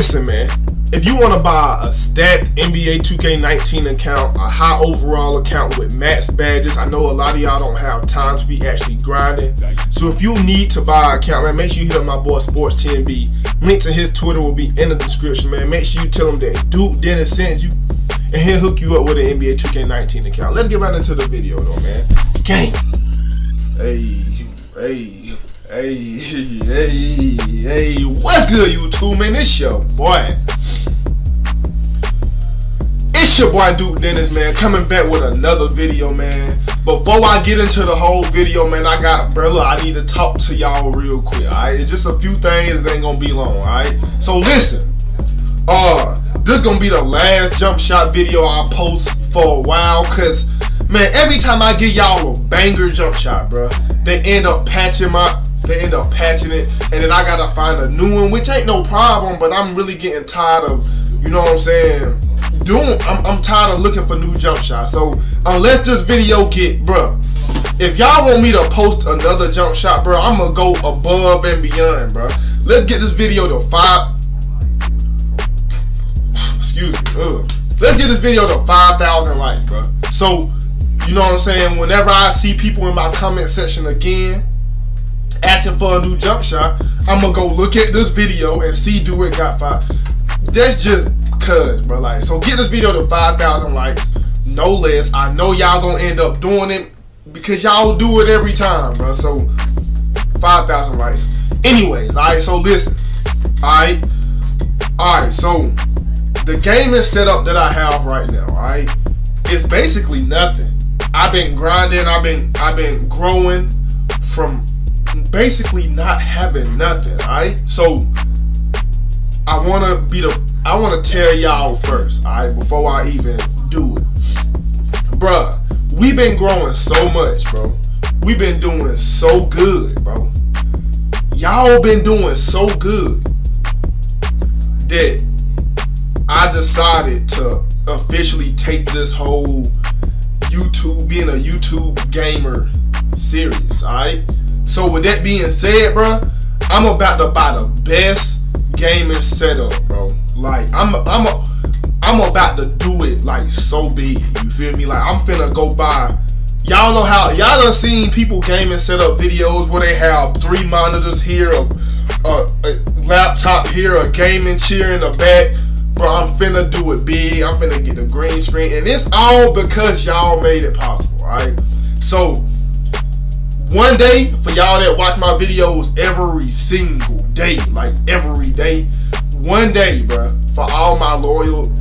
listen, man. If you want to buy a stacked NBA 2K19 account, a high overall account with max badges, I know a lot of y'all don't have time to be actually grinding. So if you need to buy an account, man, make sure you hit up my boy Sports TNB. Link to his Twitter will be in the description, man. Make sure you tell him that Duke Dennis sends you, and he'll hook you up with an NBA 2K19 account. Let's get right into the video, though, man. Gang. Hey, hey. Hey, hey, hey, what's good, YouTube, man? It's your boy. It's your boy, Duke Dennis, man, coming back with another video, man. Before I get into the whole video, man, I got, bro, look, I need to talk to y'all real quick, alright? It's just a few things that ain't gonna be long, alright? So listen, uh, this gonna be the last jump shot video I post for a while, cause, man, every time I get y'all a banger jump shot, bro, they end up patching my they end up patching it, and then I gotta find a new one, which ain't no problem. But I'm really getting tired of, you know what I'm saying? Doing, I'm, I'm tired of looking for new jump shots. So unless this video get, bruh, if y'all want me to post another jump shot, bro, I'm gonna go above and beyond, bro. Let's get this video to five. Excuse me. Ugh. Let's get this video to 5,000 likes, bro. So, you know what I'm saying? Whenever I see people in my comment section again, asking for a new jump shot, I'm gonna go look at this video and see do it got five. That's just cuz, bro. Like, so get this video to 5,000 likes, no less. I know y'all gonna end up doing it because y'all do it every time, bro. So 5,000 likes. Anyways, alright. So listen, alright, alright. So the game is set up that I have right now, alright, it's basically nothing. I've been grinding. I've been I've been growing from basically not having nothing, alright? So I wanna be the I wanna tell y'all first, alright, before I even do it. Bruh, we been growing so much, bro. we been doing so good, bro. Y'all been doing so good that I decided to officially take this whole YouTube, being a YouTube gamer serious, alright? So with that being said, bro, I'm about to buy the best gaming setup, bro. Like I'm, I'm, a, I'm about to do it like so big. You feel me? Like I'm finna go buy. Y'all know how y'all done seen people gaming setup videos where they have three monitors here, a, a, a laptop here, a gaming chair in the back. Bro, I'm finna do it big. I'm finna get a green screen, and it's all because y'all made it possible. right? so one day for y'all that watch my videos every single day, like every day, one day, bro, for all my loyal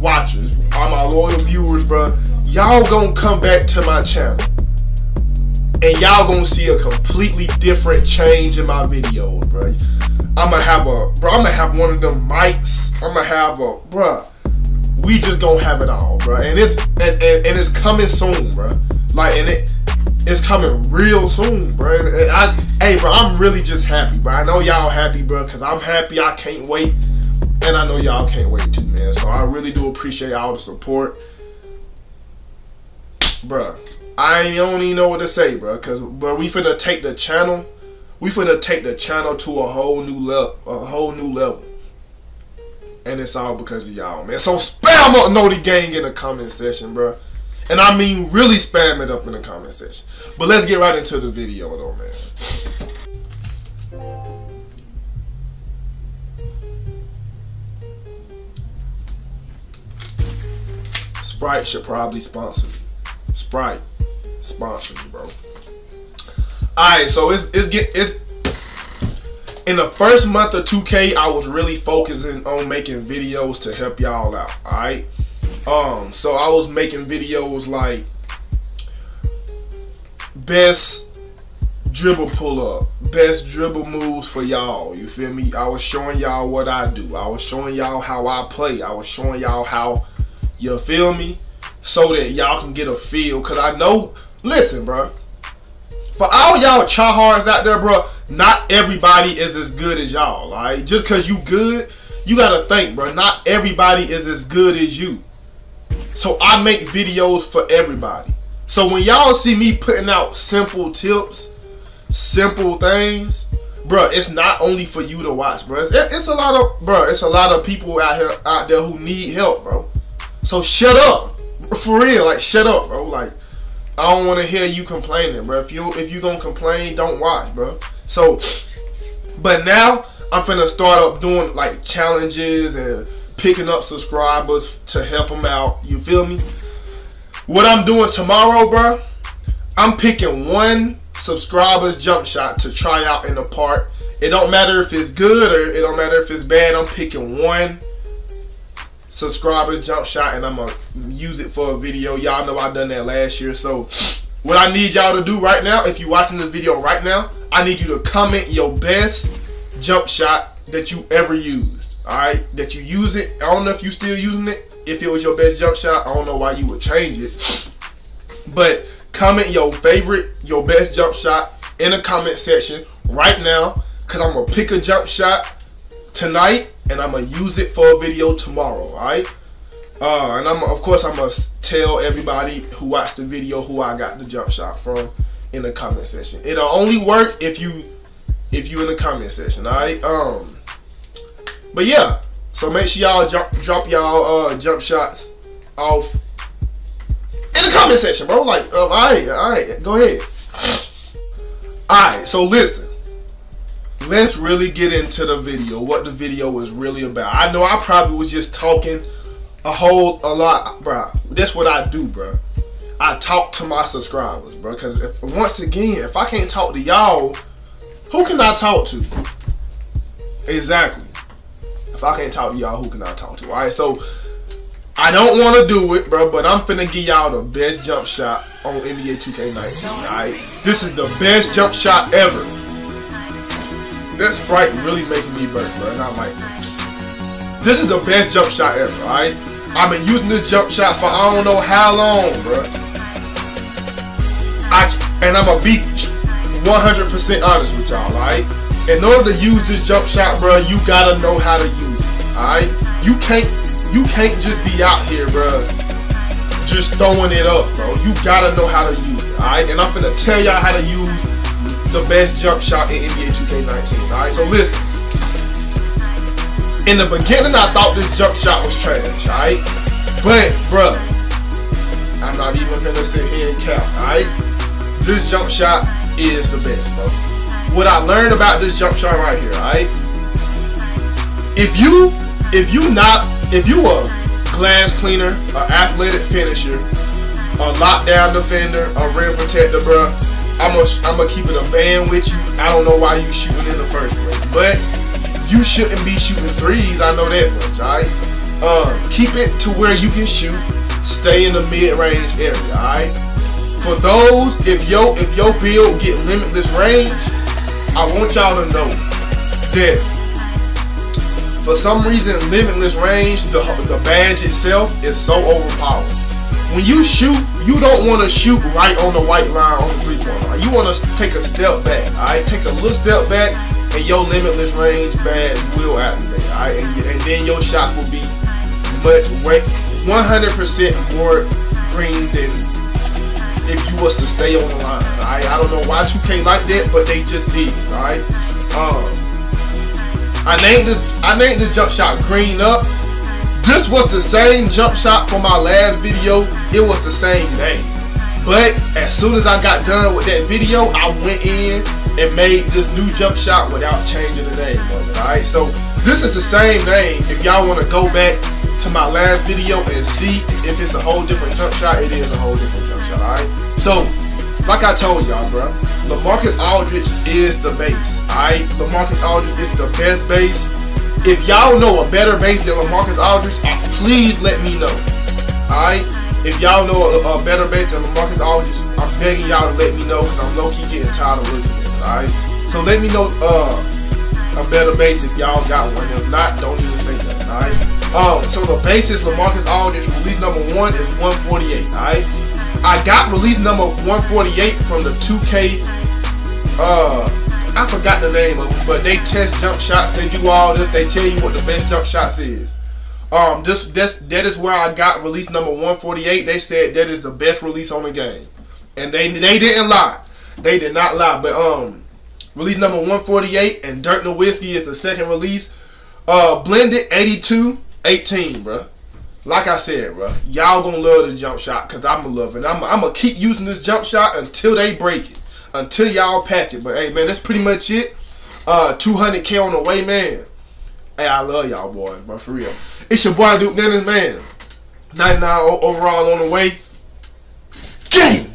watchers, all my loyal viewers, bro, y'all gonna come back to my channel and y'all gonna see a completely different change in my videos, bro. I'm gonna have a, bro, I'm gonna have one of them mics. I'm gonna have a, bro. We just gonna have it all, bro, and it's and, and, and it's coming soon, bro. Like, and it it's coming real soon, bro. And I, hey, bro, I'm really just happy, bro. I know y'all happy, bro, because I'm happy. I can't wait. And I know y'all can't wait too, man. So I really do appreciate all the support. Bro, I don't even know what to say, bro. Because, bro, we finna take the channel. We finna take the channel to a whole new level. A whole new level. And it's all because of y'all, man. So spam up the Gang in the comment section, bro. And I mean really spam it up in the comment section. But let's get right into the video though, man. Sprite should probably sponsor me. Sprite, sponsor me, bro. Alright, so it's it's get it's in the first month of 2K, I was really focusing on making videos to help y'all out. Alright. Um, so I was making videos like best dribble pull up, best dribble moves for y'all. You feel me? I was showing y'all what I do. I was showing y'all how I play. I was showing y'all how you feel me, so that y'all can get a feel. Cause I know, listen, bro. For all y'all tryhards out there, bro, not everybody is as good as y'all. Right? Just cause you good, you gotta think, bro. Not everybody is as good as you. So I make videos for everybody. So when y'all see me putting out simple tips, simple things, bro, it's not only for you to watch, bro. It's, it's a lot of, bro. It's a lot of people out here out there who need help, bro. So shut up, for real. Like shut up, bro. Like I don't want to hear you complaining, bro. If you if you gonna complain, don't watch, bro. So, but now I'm finna start up doing like challenges and picking up subscribers to help them out. You feel me? What I'm doing tomorrow, bro, I'm picking one subscribers jump shot to try out in the park. It don't matter if it's good or it don't matter if it's bad. I'm picking one subscribers jump shot and I'm gonna use it for a video. Y'all know I done that last year. So what I need y'all to do right now, if you're watching this video right now, I need you to comment your best jump shot that you ever used. Alright? That you use it. I don't know if you still using it. If it was your best jump shot, I don't know why you would change it. But comment your favorite, your best jump shot in the comment section right now. Cause I'm gonna pick a jump shot tonight and I'm gonna use it for a video tomorrow. Alright? Uh, and I'm of course I'm gonna tell everybody who watched the video who I got the jump shot from in the comment section. It'll only work if you if you in the comment section. Alright? Um. But yeah, so make sure y'all drop, drop y'all uh, jump shots off in the comment section, bro. Like, uh, all right, all right, go ahead. All right, so listen. Let's really get into the video. What the video was really about. I know I probably was just talking a whole a lot, bro. That's what I do, bro. I talk to my subscribers, bro. Because if once again, if I can't talk to y'all, who can I talk to? Exactly. If I can't talk to y'all, who can I talk to? All right, so I don't want to do it, bro, but I'm finna give y'all the best jump shot on NBA 2K19. All right, this is the best jump shot ever. That Sprite really making me burn, bro. Not like this is the best jump shot ever. All right, I've been using this jump shot for I don't know how long, bro. I and I'm gonna be 100% honest with y'all. All right in order to use this jump shot, bro, you gotta know how to use it. Alright? You can't you can't just be out here, bro, just throwing it up, bro. You gotta know how to use it. Alright? And I'm finna tell y'all how to use the best jump shot in NBA 2K19. Alright, so listen. In the beginning I thought this jump shot was trash, alright? But, bro, I'm not even gonna sit here and count, alright? This jump shot is the best, bro what I learned about this jump shot right here, alright? If you if you not if you a glass cleaner, an athletic finisher, a lockdown defender, a rim protector, bro, I'm gonna I'm gonna keep it a band with you. I don't know why you shooting in the first place, but you shouldn't be shooting threes. I know that much, alright? Uh, keep it to where you can shoot. Stay in the mid-range area, alright? For those, if yo if your build get limitless range, I want y'all to know that for some reason, limitless range, the, the badge itself is so overpowered. When you shoot, you don't want to shoot right on the white line on the three-point line. You want to take a step back, all right? Take a little step back, and your limitless range badge will activate, all right? And, and then your shots will be much, 100% more green than if you was to stay on the line. Alright, I don't know why 2K like that, but they just is. Alright, um, I named this. I named this jump shot green up. This was the same jump shot from my last video. It was the same name. But as soon as I got done with that video, I went in and made this new jump shot without changing the name. Alright, so this is the same name. If y'all want to go back to my last video and see if it's a whole different jump shot, it is a whole different Alright, so like I told y'all, bro, LaMarcus Aldridge is the base. Alright, LaMarcus Aldridge is the best base. If y'all know a better base than LaMarcus Aldridge, uh, please let me know. Alright, if y'all know a, a, better base than LaMarcus Aldridge, I'm begging y'all to let me know because I'm low key getting tired of looking at it. Alright, so let me know uh, a better base if y'all got one. If not, don't even say that. Alright. Um, so the basis LaMarcus Aldridge release number one is 148. Alright. I got release number 148 from the 2K. Uh, I forgot the name of it, but they test jump shots. They do all this. They tell you what the best jump shots is. Um, this this that is where I got release number 148. They said that is the best release on the game, and they they didn't lie. They did not lie. But um, release number 148, and Dirk Nowitzki is the second release. Uh, blended 82, 18, bro. Like I said, bro, y'all gonna love the jump shot because I'm gonna love it. I'm, gonna keep using this jump shot until they break it, until y'all patch it. But hey, man, that's pretty much it. Uh, 200k on the way, man. Hey, I love y'all boys, but for real. It's your boy Duke Dennis, man. 99 overall on the way. Game!